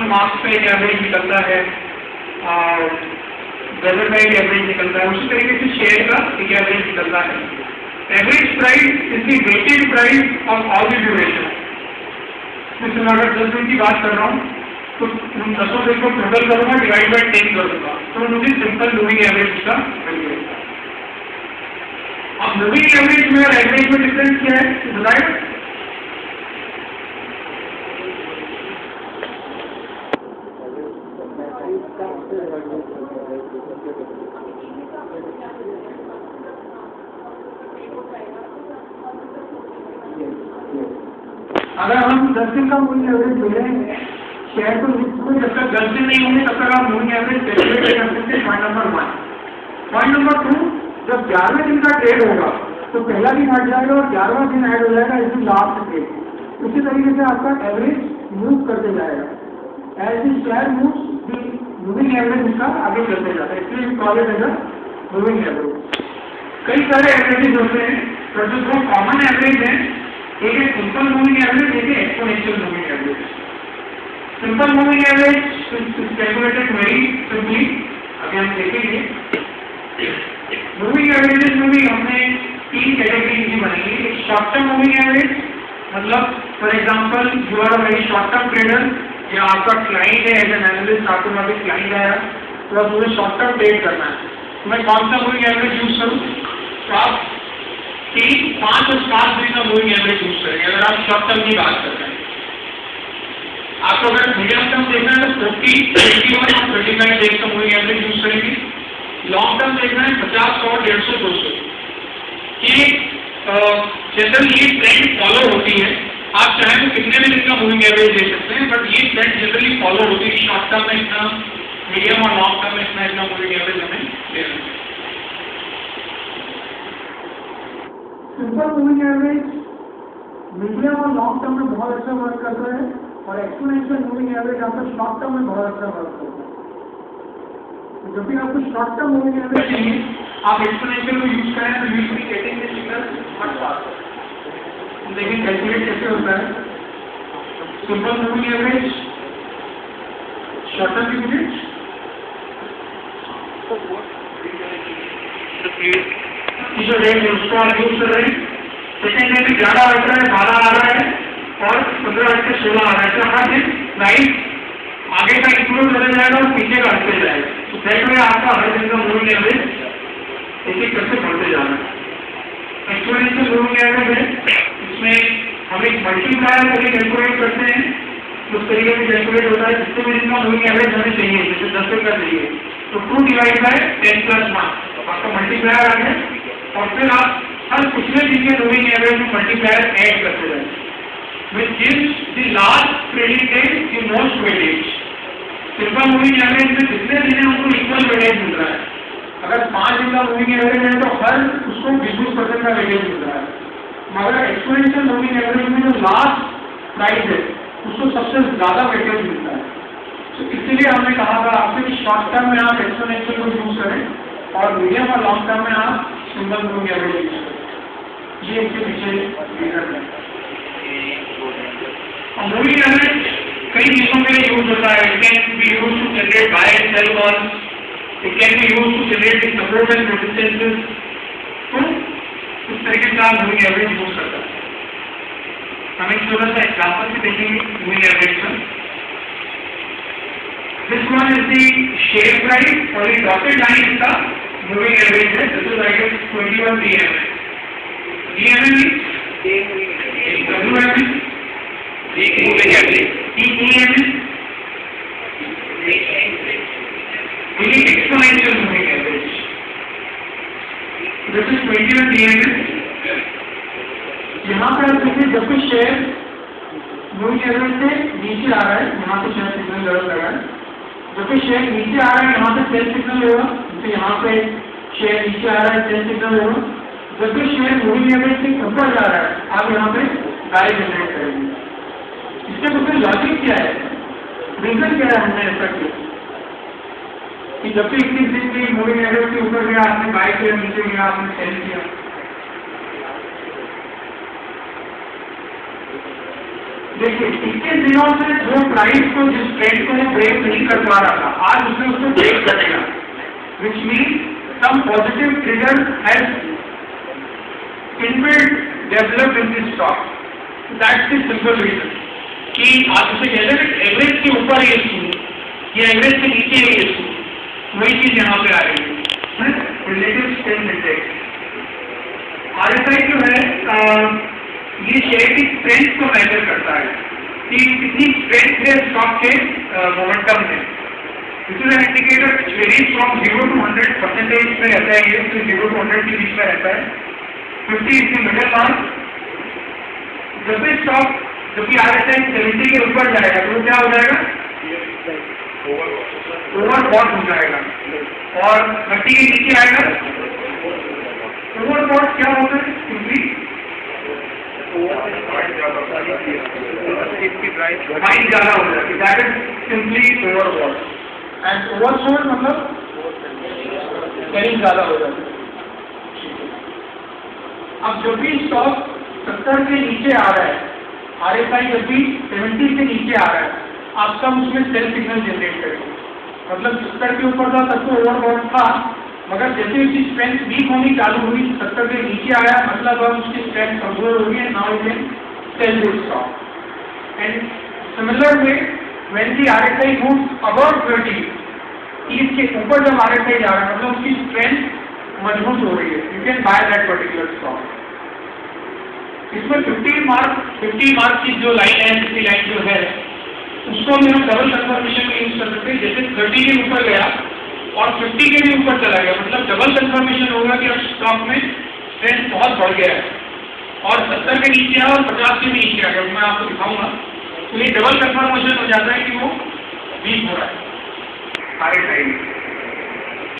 में मार्क्स का एक एवरेज निकलता है गजर का एक एवरेज निकलता है। उसी तरीके से शेयर का एक एवरेज निकलता है। Average price is the weighted price of all the duration मैं अगर दस दिन की बात कर रहा हूँ तो उन दसों दिन को टोटल करूँगा डिवाइड बाई टेन कर दूँगा। तो मुझे सिंपल मूविंग एवरेज का अब मूविंग एवरेज में और एवरेज में डिफरेंस क्या है? तो अगर हम दिन का मूविंग एवरेज मिले शेयर को जब तक दिन नहीं होंगे, तब तक आप मूविंग एवरेज कैलकुलेट कर सकते हैं point number one point number two जब ग्यारहवें दिन का ट्रेड होगा तो पहला दिन हट जाएगा और ग्यारहवा दिन ऐड हो जाएगा इस दिन लास्ट ट्रेड उसी तरीके से आपका एवरेज मूव करते जाएगा। As the share move moving average उसका आगे चलते जाता है। इसलिए एज मूविंग एवरेज कई सारे एवरेजेज होते हैं पर जो कॉमन एवरेज है एक है सिंपल मूविंग एवरेज एक है exponential moving average simple moving average calculated very simply अभी हम देखेंगे। मूविंग एवरेजेस में भी हमने तीन कैटेगरी की बनाई है। एक शॉर्ट टर्म मूविंग एवरेज मतलब for example you are a very short term trader या आपका क्लाइंट है एज एन एनालिस्ट आपके पास एक क्लाइंट आया तो अब मुझे शॉर्ट टर्म ट्रेड करना है। मैं कौन सा मूविंग एवरेज यूज़ करूँ? तो आप तीन पाँच और सात दिन का मूविंग एवरेज यूज़ करेंगे, अगर आप शॉर्ट टर्म की बात करते हैं। आपको अगर मीडियम टर्म देखना है तो फोर्टी ट्वेंटी वन और ट्वेंटी फाइव डेज़ का मूविंग एवरेज यूज़ करेंगे। लॉन्ग टर्म देखना है पचास, सौ, डेढ़ सौ, दो सौ। ये जनरल ये ट्रेंड फॉलो होती है, आप चाहें तो कितने भी दिन का मूविंग एवरेज ले सकते हैं बट ये ट्रेंड जनरली फॉलो होती है शॉर्ट टर्म में इतना मीडियम और लॉन्ग टर्म में इतना इतना मूविंग एवरेज हमें लेना है। सिंपल मूविंग एवरेज मीडियम और लॉन्ग टर्म में बहुत अच्छा वर्क करता है और एक्सपोनेंशियल मूविंग एवरेज आपका शॉर्ट टर्म में बहुत अच्छा वर्क करता है। तो जब भी आपको शॉर्ट टर्म मूविंग एवरेज आप एक्सपोनेंशियल को यूज़ करें तो यूज़ भी getting the signal much fast देखिए कैलकुलेट कैसे होता है? Simple moving average short term unit जो रेट है उसको आप यूज़ कर रहे हैं। सेकेंड में ग्यारह बज रहा है, बारह आ रहा है और पंद्रह बज के सोलह आ रहा है। तो हर दिन नाइट आगे का इंक्लूड बदल जाएगा और पीछे का हटते जाएगा। तो दैट में आपका हर दिन का मूविंग एवरेज एक एक करके बढ़ते जाना है। एक्सपोनेंशियल मूविंग एवरेज है इसमें हम एक मल्टीप्लायर को भी कैलकुलेट करते हैं। उस तरीके से कैलकुलेट होता है जितने भी का मूविंग एवरेज हमें चाहिए, जैसे दस दिन का चाहिए। तो two divide by ten plus one आपका मल्टीप्लायर आ गया। और फिर आप हर पिछले दिन के मूविंग एवरेज में मल्टीप्लायर ऐड करते रहें। Which gives the last trading day the most weightage. Simple moving average में जितने दिन है, उनको इक्वल वेटेज मिल रहा है। अगर पाँच दिन का मूविंग एवरेज है तो हर उसको बीस परसेंट का वेटेज मिल रहा है। मगर एक्सपोनेंशियल मूविंग एवरेज में जो लास्ट प्राइस है, उसको सबसे ज़्यादा वेटेज मिलता है। तो इसीलिए हमने कहा था, आपसे कि शॉर्ट टर्म में आप एक्सपोनेंशियल को यूज़ करें और मीडियम और लॉन्ग टर्म में आप सिंगल मूविंग एवरेज यूज़ ये इसके पीछे रीजन है कई चीज़ों लिए यूज़ होता है it can be use to generate buy and sell call it can be use to generate support and resistances तो इस तरीके से आप मूविंग एवरेज यूज़ करता है हम एक छोटा सा एग्ज़ाम्पल भी देखेंगे मूविंग एवरेज का this one is the share price और ये डॉटेड लाइन इसका मूविंग एवरेज है this is like 21 DMA DMA means WMA moving average. EEM It is exponential moving average. Is 21 DMS. यहाँ पर देखिए जब भी शेयर मूविंग एवरेज से नीचे आ रहा है यहाँ पे शेयर सिग्नल लगा है जब भी शेयर नीचे आ रहा है यहाँ पे सेल सिग्नल होगा जैसे यहाँ पे शेयर नीचे आ रहा है सेल सिग्नल होगा जब भी शेयर मूविंग एवरेज से ऊपर जा रहा है। आप यहाँ पे गाय जनरेट करेंगे इसके पीछे लॉजिक क्या है? रीजन क्या है हमने ऐसा किया? कि जब भी इक्कीस दिन की मूविंग एवरेज के ऊपर गया, आपने बाई किया, नीचे गया, आपने सेल किया। देखिए इक्कीस दिनों से जो प्राइस को, जिस ट्रेंड को ब्रेक नहीं कर पा रहा था, आज उसने उसको ब्रेक करेगा which mean some positive trigger has inbuilt developed in this stock that's the simple reason कि आप उसे कहते हैं एवरेज के ऊपर ये स्कूल या एवरेज के नीचे ये स्कूल वही चीज़ यहाँ पे आ रही है। रिलेटिव स्ट्रेंथ इंडेक्स आरएसआई जो है आ, ये शेयर की स्ट्रेंथ को मेजर करता है। कि कितनी स्ट्रेंथ है स्टॉक के मोमेंटम में। This is an indicator vary from zero to hundred percentage में रहता है, ये ज़ीरो टू हंड्रेड के बीच में रहता है। फिफ्टी इज़ मिडिल मार्क जब भी स्टॉक जबकि आर एस आई सेवेंटी के ऊपर जाएगा तो क्या हो जाएगा? ओवर हो जाएगा। और थर्टी के नीचे आएगा। ओवर बॉट क्या होता है सिंपली माइंड ज़्यादा हो है that is simply overbought and oversold मतलब ज़्यादा हो है। अब जब भी स्टॉक सत्तर के नीचे आ रहा है आर एस आई जब भी सेवेंटी से नीचे आ रहा है, आप कब उसमें सेल सिग्नल जनरेट करेंगे मतलब सत्तर के ऊपर था, तब तो ओवरबॉट था। मगर जैसे उसकी स्ट्रेंथ वीक होनी चालू हुई, सत्तर के नीचे आया मतलब अब उसकी स्ट्रेंथ कमज़ोर हो गई है now it sell stock and similar way when the RSI move about twenty तीस के ऊपर जब आरएसआई जा रहा है मतलब उसकी स्ट्रेंथ मज़बूत हो रही है। You can buy that particular stock इसमें 15 मार्क 50 मार्क की जो लाइन है फिफ्टी लाइन जो है, उसको भी हम डबल कंफर्मेशन में यूज़ कर सकते हैं। जैसे 30 के ऊपर गया और 50 के भी ऊपर चला गया मतलब डबल कंफर्मेशन होगा कि अब स्टॉक में स्ट्रेंथ बहुत बढ़ गया है। और 70 के नीचे आया और 50 के भी नीचे आ गया मैं आपको दिखाऊँगा तो ये डबल कंफर्मेशन हो जाता है कि वो वीक हो रहा है। आगे